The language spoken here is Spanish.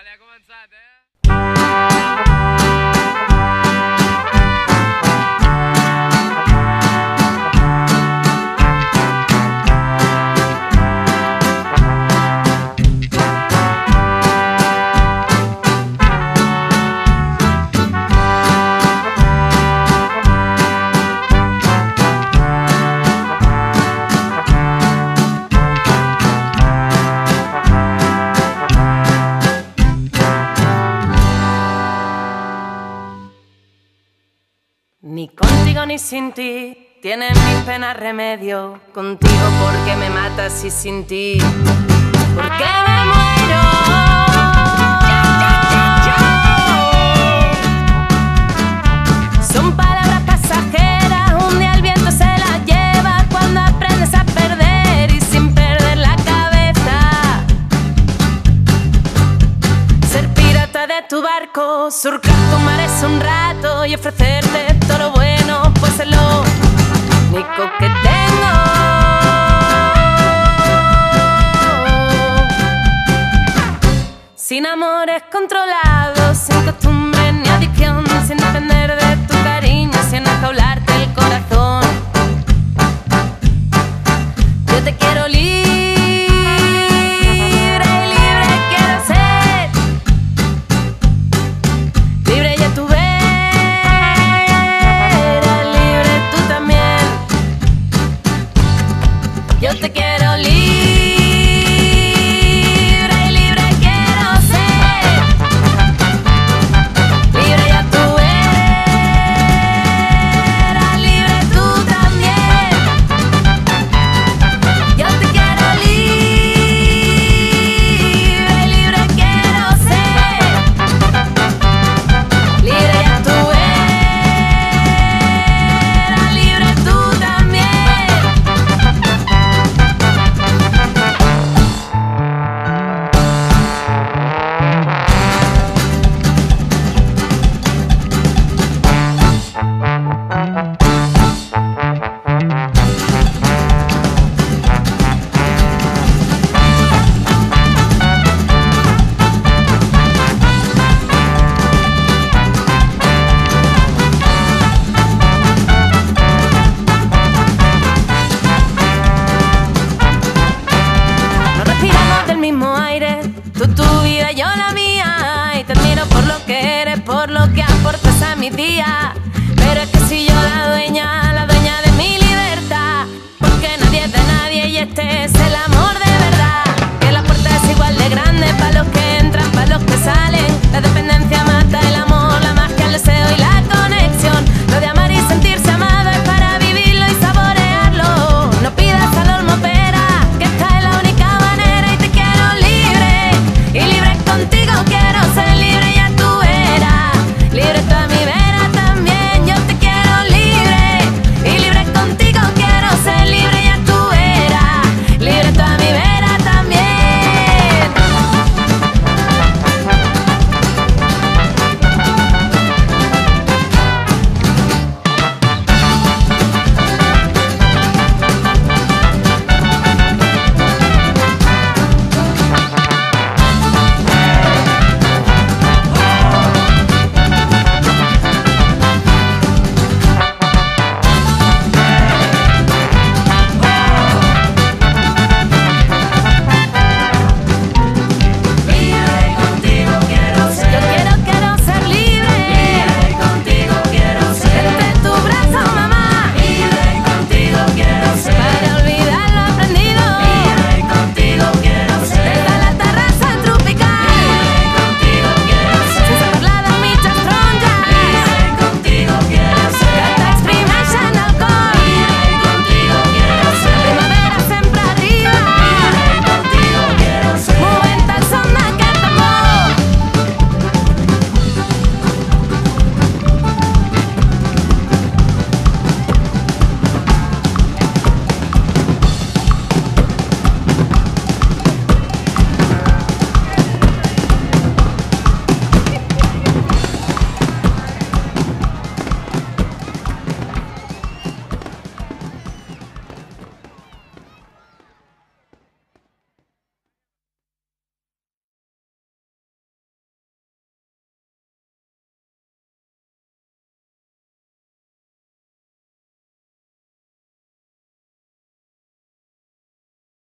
Vale, ha començat, eh? Ni contigo ni sin ti tienen mis penas remedio. Contigo porque me matas y sin ti porque me muero. Son palabras pasajeras, un día el viento se las lleva cuando aprendes a perder y sin perder la cabeza. Ser pirata de tu barco, surcar tu mares un rato y ofrecerte único que tengo. Sin amores controlados, sin costumbre ni adicción, sin depender de tu cariño, sin enjaularte mi día. Pero es que